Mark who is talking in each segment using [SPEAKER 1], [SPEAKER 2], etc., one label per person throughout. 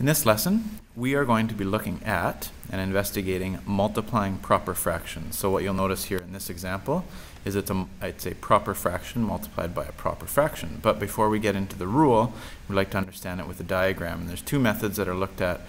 [SPEAKER 1] In this lesson, we are going to be looking at and investigating multiplying proper fractions. So what you'll notice here in this example is it's a, it's a proper fraction multiplied by a proper fraction. But before we get into the rule, we'd like to understand it with a diagram. And there's two methods that are looked at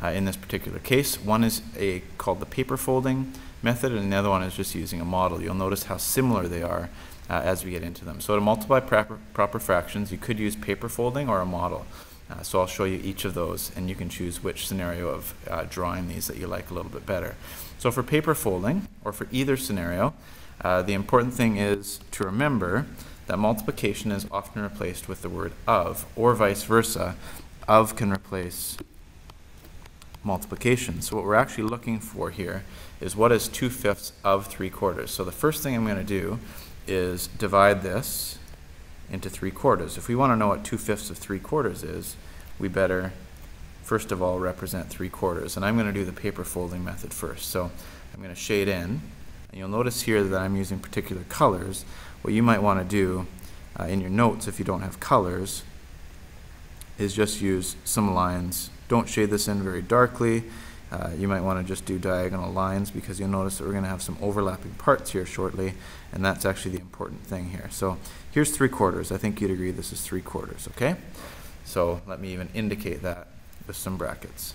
[SPEAKER 1] uh, in this particular case. One is a called the paper folding method, and the other one is just using a model. You'll notice how similar they are uh, as we get into them. So to multiply proper, proper fractions, you could use paper folding or a model. Uh, so I'll show you each of those and you can choose which scenario of uh, drawing these that you like a little bit better. So for paper folding, or for either scenario, uh, the important thing is to remember that multiplication is often replaced with the word of, or vice versa. Of can replace multiplication. So what we're actually looking for here is what is 2 fifths of 3 quarters. So the first thing I'm going to do is divide this into 3 quarters. If we want to know what 2 fifths of 3 quarters is, we better first of all represent 3 quarters. And I'm going to do the paper folding method first. So I'm going to shade in. And you'll notice here that I'm using particular colors. What you might want to do uh, in your notes if you don't have colors is just use some lines. Don't shade this in very darkly. Uh, you might want to just do diagonal lines because you'll notice that we're going to have some overlapping parts here shortly, and that's actually the important thing here. So here's three quarters. I think you'd agree this is three quarters, okay? So let me even indicate that with some brackets.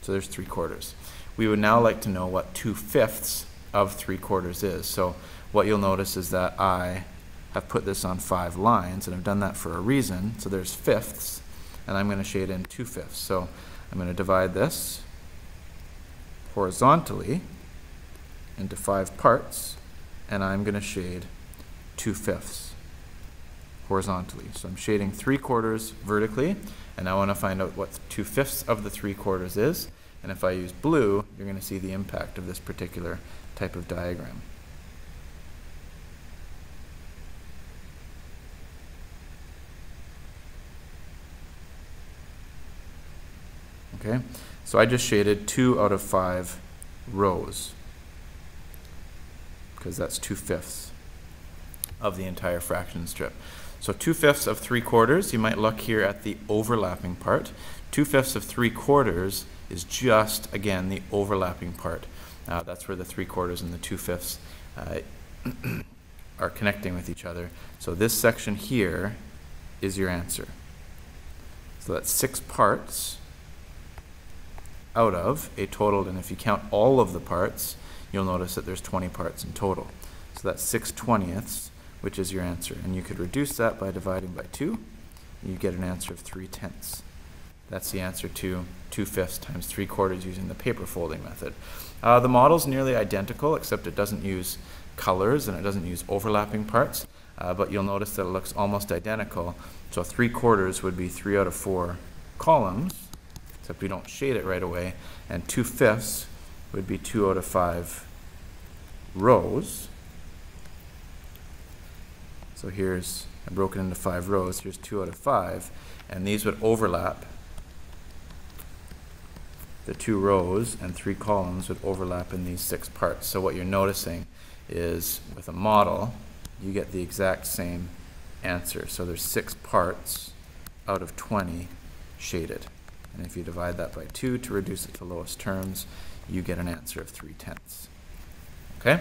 [SPEAKER 1] So there's three quarters. We would now like to know what two fifths of three quarters is. So what you'll notice is that I have put this on five lines, and I've done that for a reason. So there's fifths, and I'm going to shade in 2 fifths. So I'm going to divide this horizontally into five parts, and I'm going to shade 2 fifths horizontally. So I'm shading 3 quarters vertically, and I want to find out what 2 fifths of the 3 quarters is. And if I use blue, you're going to see the impact of this particular type of diagram. Okay, so I just shaded two out of five rows because that's two fifths of the entire fraction strip. So two fifths of three quarters, you might look here at the overlapping part. Two fifths of three quarters is just, again, the overlapping part. Uh, that's where the three quarters and the two fifths uh, are connecting with each other. So this section here is your answer. So that's six parts out of a total, and if you count all of the parts, you'll notice that there's 20 parts in total. So that's 6 twentieths, which is your answer. And you could reduce that by dividing by 2. You get an answer of 3 tenths. That's the answer to 2 fifths times 3 quarters using the paper folding method. Uh, the model's nearly identical, except it doesn't use colors and it doesn't use overlapping parts. Uh, but you'll notice that it looks almost identical. So 3 quarters would be 3 out of 4 columns except we don't shade it right away. And 2 fifths would be 2 out of 5 rows. So here's, I broke it into 5 rows, here's 2 out of 5, and these would overlap. The two rows and three columns would overlap in these six parts. So what you're noticing is with a model, you get the exact same answer. So there's six parts out of 20 shaded. And if you divide that by 2 to reduce it to lowest terms, you get an answer of 3 tenths. Okay?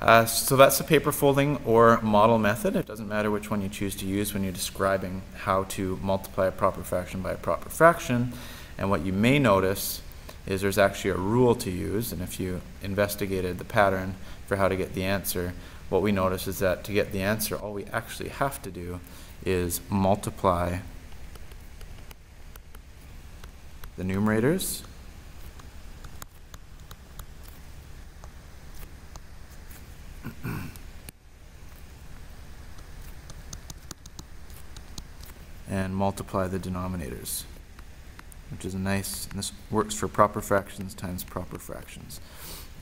[SPEAKER 1] Uh, so that's the paper folding or model method. It doesn't matter which one you choose to use when you're describing how to multiply a proper fraction by a proper fraction. And what you may notice is there's actually a rule to use. And if you investigated the pattern for how to get the answer, what we notice is that to get the answer, all we actually have to do is multiply the numerators. and multiply the denominators, which is a nice, this works for proper fractions times proper fractions.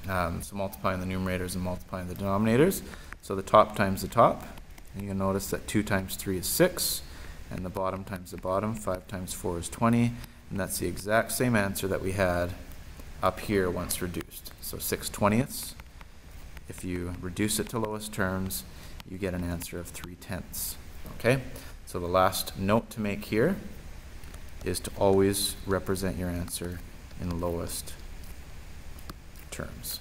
[SPEAKER 1] Um, so multiplying the numerators and multiplying the denominators. So the top times the top, and you'll notice that 2 times 3 is 6, and the bottom times the bottom, 5 times 4 is 20, and that's the exact same answer that we had up here once reduced. So 6 twentieths. If you reduce it to lowest terms, you get an answer of 3 tenths. Okay? So the last note to make here is to always represent your answer in lowest terms.